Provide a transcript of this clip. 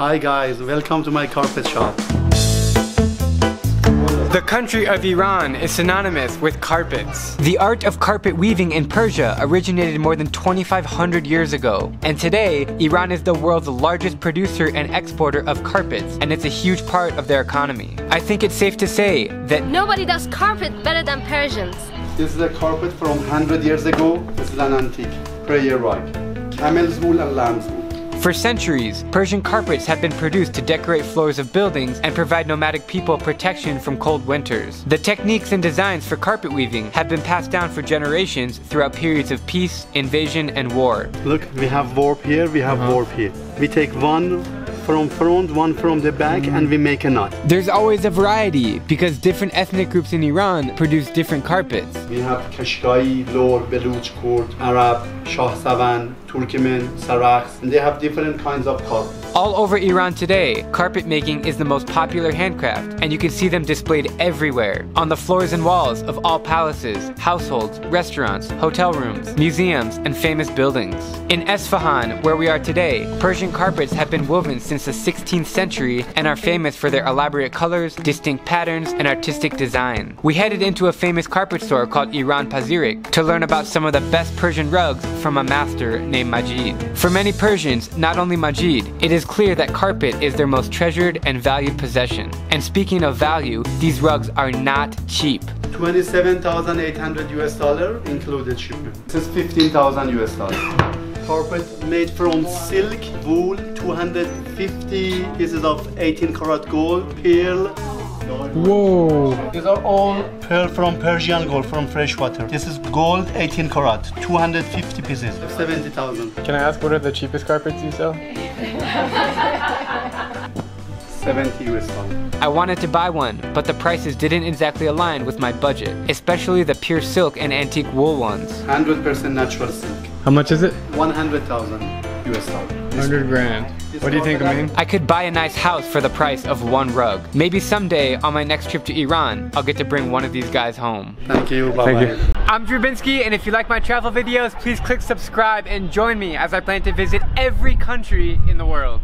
Hi guys, welcome to my carpet shop. The country of Iran is synonymous with carpets. The art of carpet weaving in Persia originated more than 2,500 years ago. And today, Iran is the world's largest producer and exporter of carpets, and it's a huge part of their economy. I think it's safe to say that Nobody does carpet better than Persians. This is a carpet from 100 years ago. This is an antique prayer rug. Camel's wool and lamb's wool. For centuries, Persian carpets have been produced to decorate floors of buildings and provide nomadic people protection from cold winters. The techniques and designs for carpet weaving have been passed down for generations throughout periods of peace, invasion, and war. Look, we have warp here, we have uh-huh. warp here. We take one from front, one from the back, and we make a knot. There's always a variety because different ethnic groups in Iran produce different carpets. We have Kashgai, Lor, Beluch, Kurd, Arab, Shah Savan, Turkmen, Saraks, and they have different kinds of carpet. All over Iran today, carpet making is the most popular handcraft, and you can see them displayed everywhere on the floors and walls of all palaces, households, restaurants, hotel rooms, museums, and famous buildings. In Esfahan, where we are today, Persian carpets have been woven since the 16th century and are famous for their elaborate colors, distinct patterns, and artistic design. We headed into a famous carpet store called Iran Pazirik to learn about some of the best Persian rugs from a master named Majid. For many Persians, not only Majid, it is clear that carpet is their most treasured and valued possession. And speaking of value, these rugs are not cheap. 27,800 US dollar included shipment. This is 15,000 US dollar. Carpet made from silk, wool, 250 pieces of 18 karat gold, pearl. Whoa! These are all pearl from Persian gold from freshwater. This is gold 18 karat, 250 pieces, 70,000. Can I ask what are the cheapest carpets you sell? 70 US dollar. I wanted to buy one, but the prices didn't exactly align with my budget, especially the pure silk and antique wool ones. 100% natural silk. How much is it? 100,000 US dollar. 100 grand. What do you think, Amin? I could buy a nice house for the price of one rug. Maybe someday on my next trip to Iran, I'll get to bring one of these guys home. Thank you. Bye bye. I'm Drew Binsky, and if you like my travel videos, please click subscribe and join me as I plan to visit every country in the world.